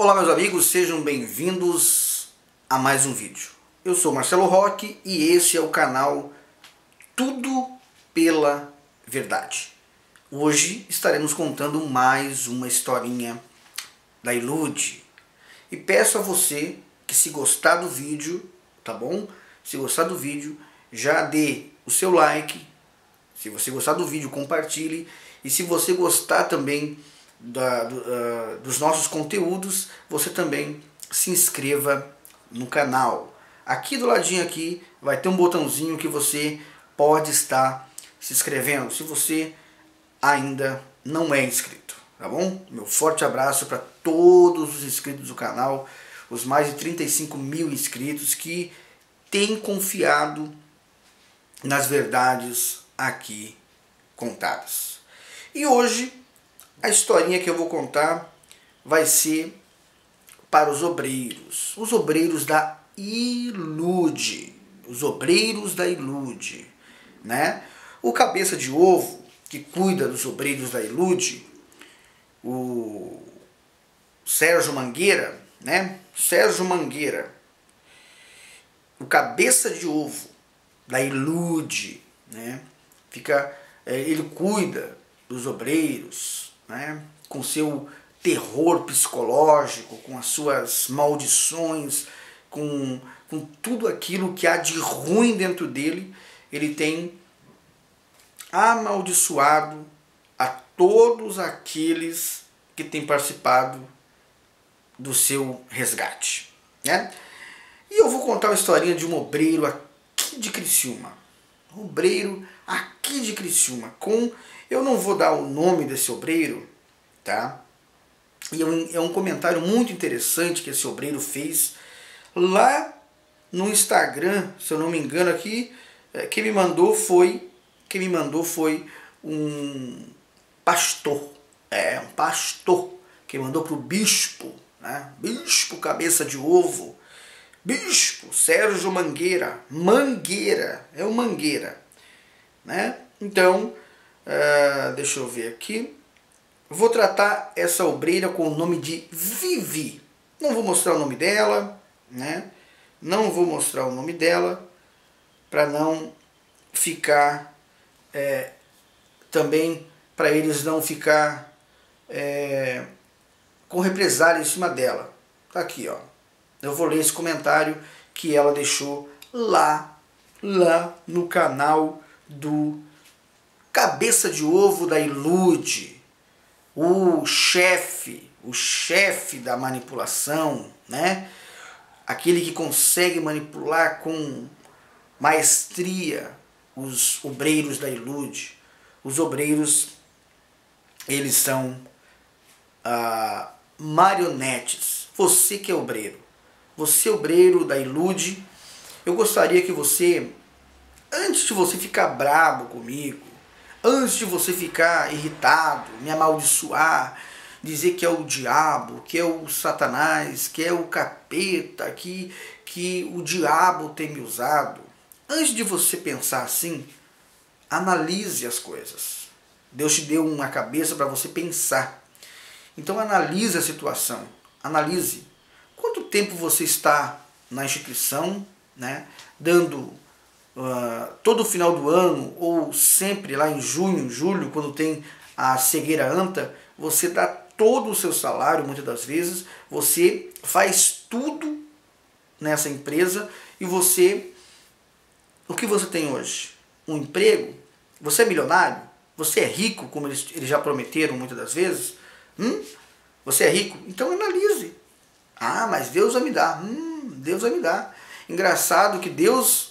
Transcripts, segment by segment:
Olá meus amigos, sejam bem-vindos a mais um vídeo. Eu sou Marcelo Roque e esse é o canal Tudo pela Verdade. Hoje estaremos contando mais uma historinha da Ilude. E peço a você que se gostar do vídeo, tá bom? Se gostar do vídeo, já dê o seu like. Se você gostar do vídeo, compartilhe. E se você gostar também da, do, uh, dos nossos conteúdos, você também se inscreva no canal. Aqui do ladinho aqui vai ter um botãozinho que você pode estar se inscrevendo, se você ainda não é inscrito, tá bom? Meu forte abraço para todos os inscritos do canal, os mais de 35 mil inscritos que têm confiado nas verdades aqui contadas. E hoje a historinha que eu vou contar vai ser para os obreiros, os obreiros da Ilude, os obreiros da Ilude, né? O cabeça de ovo que cuida dos obreiros da Ilude, o Sérgio Mangueira, né? Sérgio Mangueira, o cabeça de ovo da Ilude, né? Fica, é, ele cuida dos obreiros, né? com seu terror psicológico, com as suas maldições, com, com tudo aquilo que há de ruim dentro dele, ele tem amaldiçoado a todos aqueles que têm participado do seu resgate. Né? E eu vou contar uma historinha de um obreiro aqui de Criciúma. Um obreiro aqui de Criciúma, com eu não vou dar o nome desse obreiro, tá? E é um, é um comentário muito interessante que esse obreiro fez lá no Instagram, se eu não me engano aqui, é, quem me mandou foi quem me mandou foi um pastor, é um pastor que mandou pro bispo, né? Bispo cabeça de ovo, bispo Sérgio Mangueira, Mangueira é o Mangueira, né? Então Uh, deixa eu ver aqui. Vou tratar essa obreira com o nome de Vivi. Não vou mostrar o nome dela, né? Não vou mostrar o nome dela para não ficar é, também para eles não ficar é, com represália em cima dela. Tá aqui, ó. Eu vou ler esse comentário que ela deixou lá, lá no canal do cabeça de ovo da Ilude, o chefe, o chefe da manipulação, né? Aquele que consegue manipular com maestria os obreiros da Ilude. Os obreiros, eles são ah, marionetes. Você que é obreiro, você obreiro da Ilude, eu gostaria que você, antes de você ficar brabo comigo, Antes de você ficar irritado, me amaldiçoar, dizer que é o diabo, que é o satanás, que é o capeta, que, que o diabo tem me usado. Antes de você pensar assim, analise as coisas. Deus te deu uma cabeça para você pensar. Então analise a situação. Analise. Quanto tempo você está na instituição, né, dando uh, todo final do ano, ou sempre lá em junho, julho, quando tem a cegueira anta, você dá todo o seu salário, muitas das vezes, você faz tudo nessa empresa e você. O que você tem hoje? Um emprego? Você é milionário? Você é rico, como eles, eles já prometeram muitas das vezes? Hum? Você é rico? Então analise. Ah, mas Deus vai me dar. Hum, Deus vai me dar. Engraçado que Deus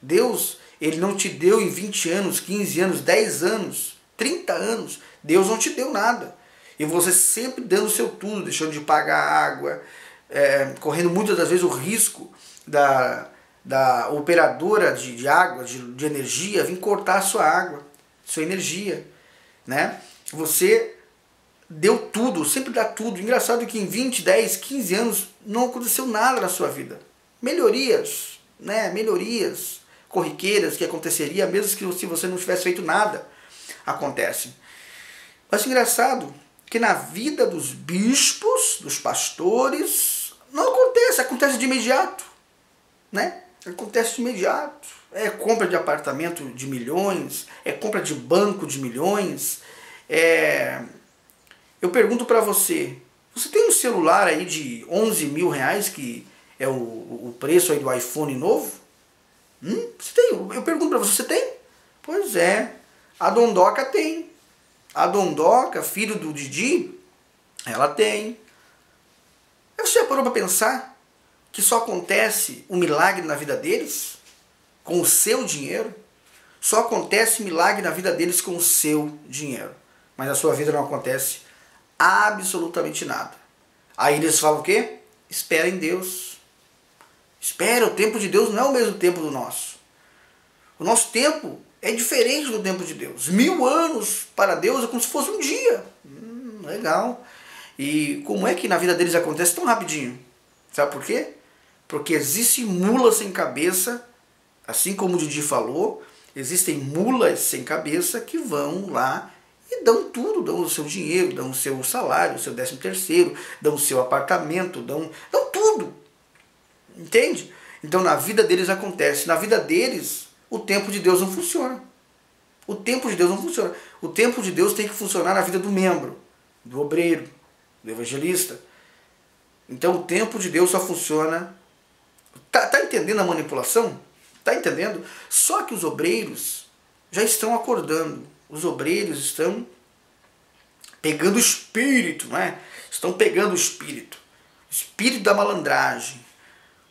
Deus, ele não te deu em 20 anos, 15 anos, 10 anos, 30 anos. Deus não te deu nada. E você sempre dando o seu tudo, deixando de pagar água, é, correndo muitas das vezes o risco da, da operadora de, de água, de, de energia, vir cortar a sua água, sua energia. Né? Você deu tudo, sempre dá tudo. Engraçado que em 20, 10, 15 anos não aconteceu nada na sua vida. Melhorias, né? Melhorias corriqueiras que aconteceria mesmo que se você não tivesse feito nada, acontecem. Mas engraçado que na vida dos bispos, dos pastores, não acontece, acontece de imediato, né? Acontece de imediato. É compra de apartamento de milhões, é compra de banco de milhões. É... Eu pergunto para você, você tem um celular aí de 11 mil reais, que é o, o preço aí do iPhone novo? Hum? Você tem? Eu pergunto para você, você tem? Pois é, a Dondoca tem. A Dondoca, filho do Didi, ela tem. Você já parou para pensar que só acontece um milagre na vida deles com o seu dinheiro? Só acontece milagre na vida deles com o seu dinheiro. Mas na sua vida não acontece absolutamente nada. Aí eles falam o quê? Espera em Deus. Espera, o tempo de Deus não é o mesmo tempo do nosso. O nosso tempo é diferente do tempo de Deus. Mil anos para Deus é como se fosse um dia. Hum, legal. E como é que na vida deles acontece tão rapidinho? Sabe por quê? Porque existe mula sem cabeça, assim como o Didi falou, existem mulas sem cabeça que vão lá e dão tudo, dão o seu dinheiro, dão o seu salário, o seu décimo terceiro, dão o seu apartamento, dão, dão tudo. Entende? Então na vida deles acontece. Na vida deles, o tempo de Deus não funciona. O tempo de Deus não funciona. O tempo de Deus tem que funcionar na vida do membro, do obreiro, do evangelista. Então o tempo de Deus só funciona. Tá, tá entendendo a manipulação? Tá entendendo? Só que os obreiros já estão acordando. Os obreiros estão pegando o espírito, não é? Estão pegando o espírito. O espírito da malandragem.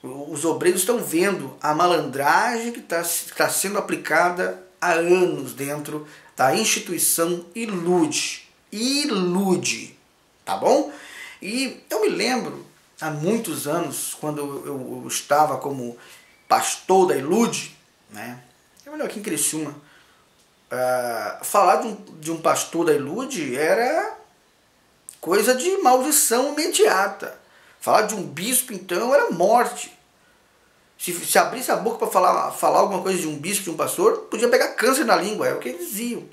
Os obreiros estão vendo a malandragem que está tá sendo aplicada há anos dentro da instituição Ilude. Ilude, tá bom? E eu me lembro, há muitos anos, quando eu, estava como pastor da Ilude, né? Eu olhei aqui em Criciúma, uh, falar de um, de um pastor da Ilude era coisa de maldição imediata. Falar de um bispo, então, era morte. Se, se abrisse a boca para falar, falar alguma coisa de um bispo, de um pastor, podia pegar câncer na língua, é o que eles diziam.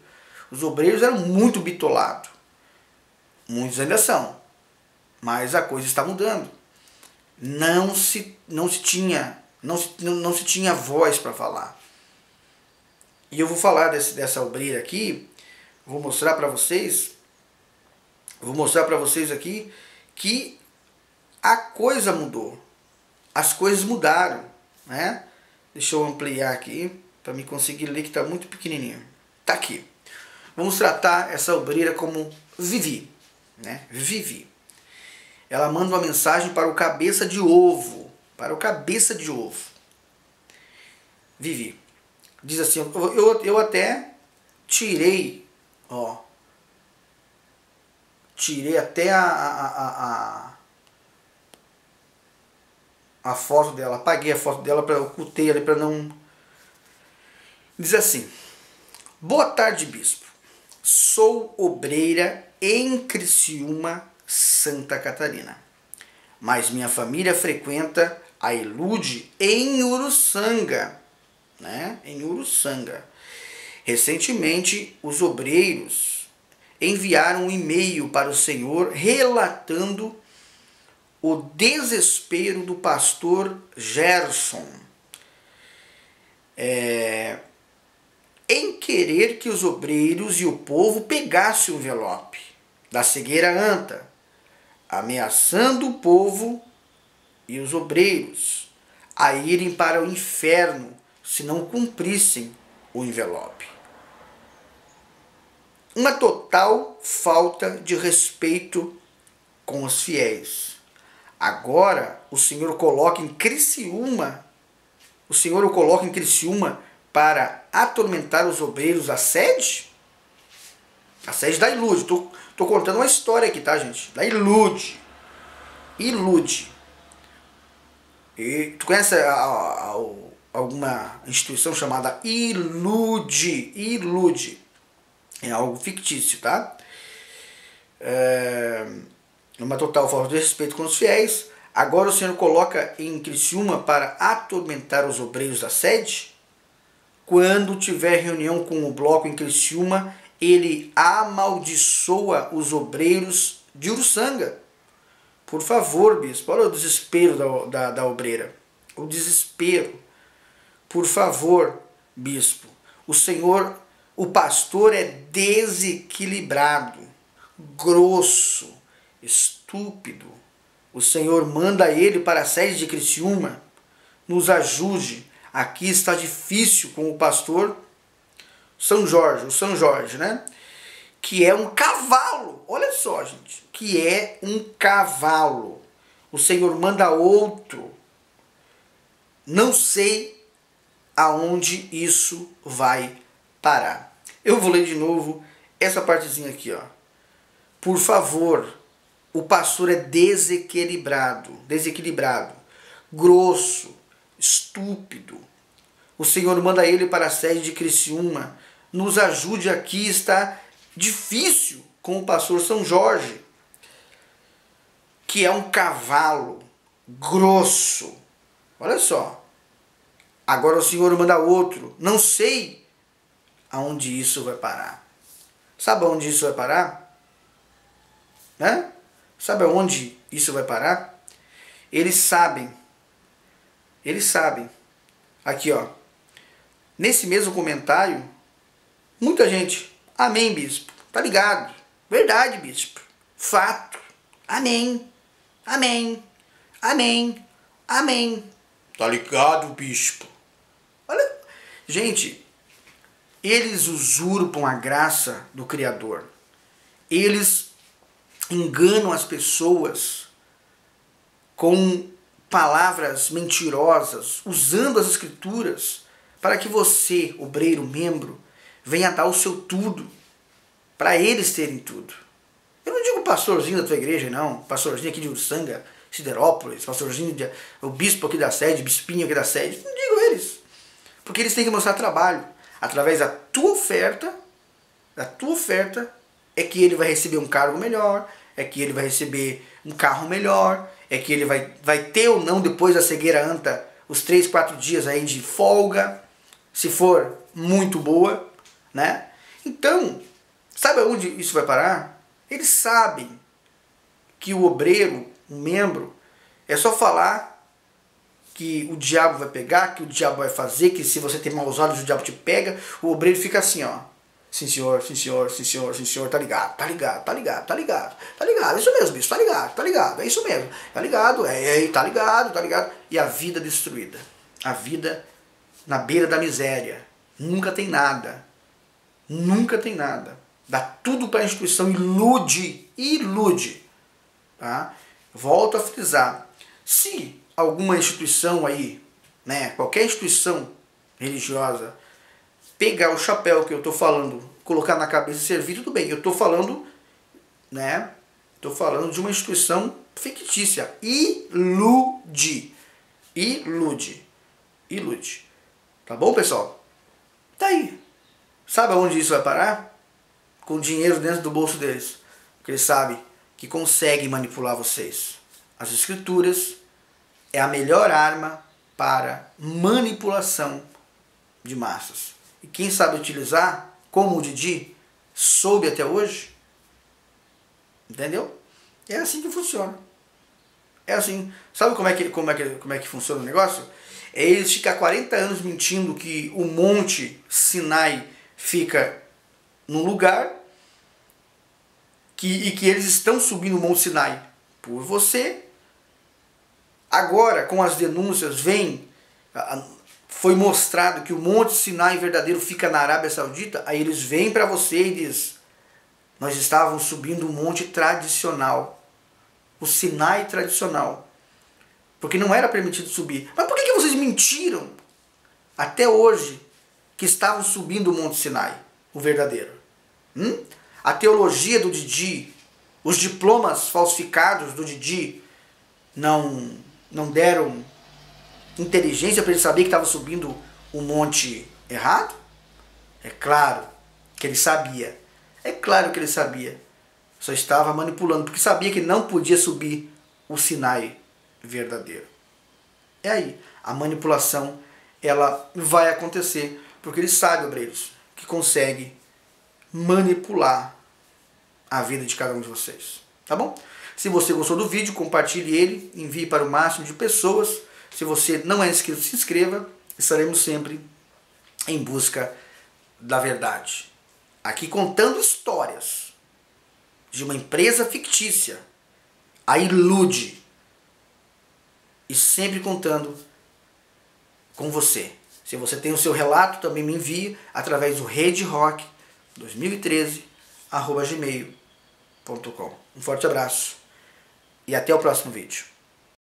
Os obreiros eram muito bitolados. Muitos ainda são. Mas a coisa está mudando. Não se, não se tinha não se, não, não se tinha voz para falar. E eu vou falar desse, dessa obreira aqui, vou mostrar para vocês, vou mostrar para vocês aqui que a coisa mudou. As coisas mudaram, né? Deixa eu ampliar aqui para me conseguir ler que está muito pequenininho. Tá aqui. Vamos tratar essa obreira como Vivi, né? Vivi. Ela manda uma mensagem para o cabeça de ovo, para o cabeça de ovo. Vivi. Diz assim, eu, eu, até tirei, ó, tirei até a, a, a, a foto dela, apaguei a foto dela, para ocultei ali para não... Diz assim, boa tarde bispo, sou obreira em Criciúma, Santa Catarina, mas minha família frequenta a Ilude em Uruçanga, né? em Uruçanga. Recentemente, os obreiros enviaram um e-mail para o Senhor relatando o desespero do pastor Gerson é, em querer que os obreiros e o povo pegassem o envelope da cegueira anta, ameaçando o povo e os obreiros a irem para o inferno se não cumprissem o envelope. Uma total falta de respeito com os fiéis. Agora o Senhor coloca em Criciúma, o Senhor o coloca em Criciúma para atormentar os obreiros a sede? A sede da Ilude. Tô, tô contando uma história aqui, tá, gente? Da Ilude. Ilude. E tu conhece a, a, a, alguma instituição chamada Ilude. Ilude. É algo fictício, tá? É uma total falta de respeito com os fiéis. Agora o Senhor coloca em Criciúma para atormentar os obreiros da sede. Quando tiver reunião com o bloco em Criciúma, ele amaldiçoa os obreiros de Uruçanga. Por favor, bispo, olha o desespero da, da, da obreira. O desespero. Por favor, bispo. O Senhor, o pastor é desequilibrado, grosso, estúpido. O Senhor manda ele para a sede de Criciúma. Nos ajude. Aqui está difícil com o pastor São Jorge, o São Jorge, né? Que é um cavalo. Olha só, gente. Que é um cavalo. O Senhor manda outro. Não sei aonde isso vai parar. Eu vou ler de novo essa partezinha aqui, ó. Por favor, o pastor é desequilibrado, desequilibrado, grosso, estúpido. O Senhor manda ele para a sede de Criciúma. Nos ajude aqui, está difícil com o pastor São Jorge, que é um cavalo grosso. Olha só. Agora o Senhor manda outro. Não sei aonde isso vai parar. Sabe aonde isso vai parar? Né? Sabe aonde isso vai parar? Eles sabem. Eles sabem. Aqui, ó. Nesse mesmo comentário, muita gente. Amém, bispo. Tá ligado? Verdade, bispo. Fato. Amém. Amém. Amém. Amém. Tá ligado, bispo? Olha, gente, eles usurpam a graça do Criador. Eles enganam as pessoas com palavras mentirosas, usando as escrituras para que você, obreiro, membro, venha dar o seu tudo, para eles terem tudo. Eu não digo pastorzinho da tua igreja, não, pastorzinho aqui de Ursanga, Siderópolis, pastorzinho, de, o bispo aqui da sede, bispinho aqui da sede, não digo eles, porque eles têm que mostrar trabalho, através da tua oferta, da tua oferta, é que ele vai receber um cargo melhor, é que ele vai receber um carro melhor, é que ele vai, vai ter ou não depois da cegueira anta os 3, 4 dias aí de folga, se for muito boa, né? Então, sabe aonde isso vai parar? Eles sabem que o obreiro, o membro, é só falar que o diabo vai pegar, que o diabo vai fazer, que se você tem maus olhos o diabo te pega, o obreiro fica assim, ó. Sim, senhor, sim, senhor, sim, senhor, sim, senhor, tá ligado, tá ligado, tá ligado, tá ligado, tá ligado, é isso mesmo, bicho, tá ligado, tá ligado, é isso mesmo, tá ligado, é, é, tá ligado, tá ligado. E a vida destruída, a vida na beira da miséria, nunca tem nada, nunca tem nada. Dá tudo para a instituição, ilude, ilude. Tá? Volto a frisar, se alguma instituição aí, né, qualquer instituição religiosa, pegar o chapéu que eu estou falando, colocar na cabeça e servir, tudo bem. Eu estou falando, né? Estou falando de uma instituição fictícia. Ilude. Ilude. Ilude. Tá bom, pessoal? Tá aí. Sabe aonde isso vai parar? Com dinheiro dentro do bolso deles. Porque eles sabem que conseguem manipular vocês. As escrituras é a melhor arma para manipulação de massas. E quem sabe utilizar, como o Didi soube até hoje, entendeu? É assim que funciona. É assim. Sabe como é que, como é que, como é que funciona o negócio? É eles ficar 40 anos mentindo que o monte Sinai fica num lugar que, e que eles estão subindo o Monte Sinai por você. Agora, com as denúncias, vem foi mostrado que o Monte Sinai verdadeiro fica na Arábia Saudita, aí eles vêm para você e diz: nós estávamos subindo um monte tradicional, o Sinai tradicional, porque não era permitido subir. Mas por que, que vocês mentiram até hoje que estavam subindo o Monte Sinai, o verdadeiro? Hum? A teologia do Didi, os diplomas falsificados do Didi não não deram inteligência para ele saber que estava subindo o monte errado? É claro que ele sabia. É claro que ele sabia. Só estava manipulando, porque sabia que não podia subir o Sinai verdadeiro. É aí, a manipulação ela vai acontecer, porque ele sabe, obreiros, que consegue manipular a vida de cada um de vocês. Tá bom? Se você gostou do vídeo, compartilhe ele, envie para o máximo de pessoas. Se você não é inscrito, se inscreva. Estaremos sempre em busca da verdade. Aqui contando histórias de uma empresa fictícia, a Ilude, e sempre contando com você. Se você tem o seu relato, também me envie através do redrock 2013 gmail.com. Um forte abraço e até o próximo vídeo.